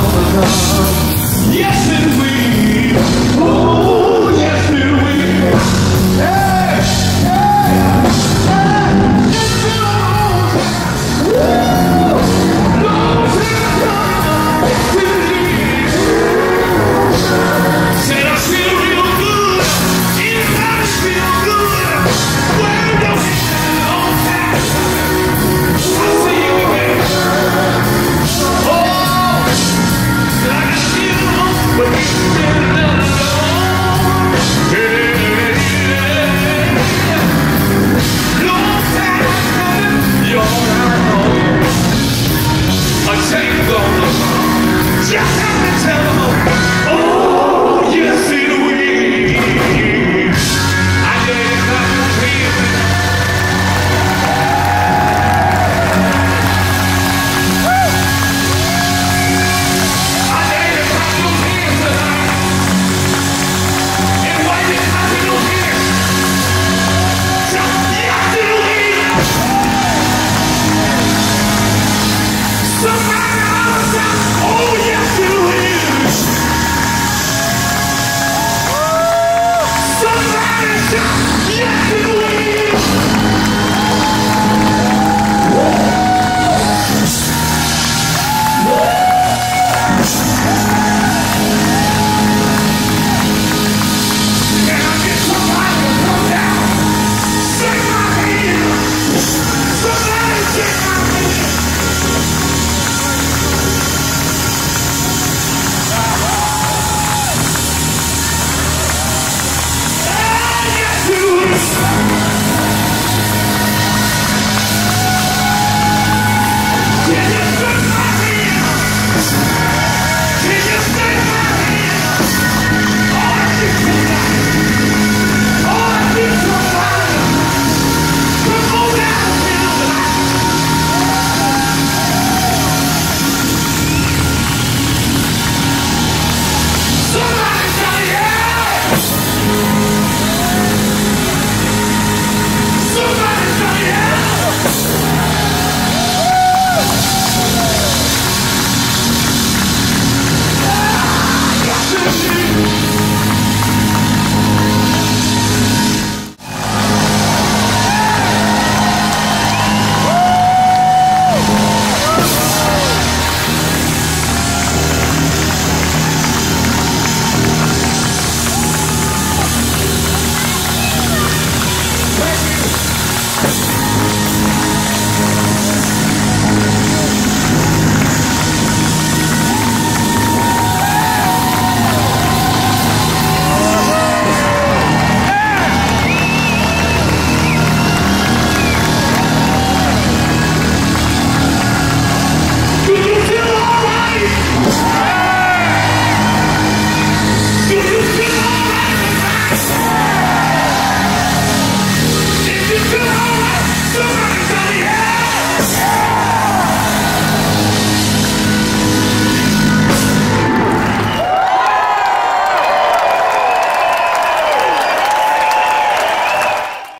overcome. Yes, indeed. we. Oh. Música Sonic!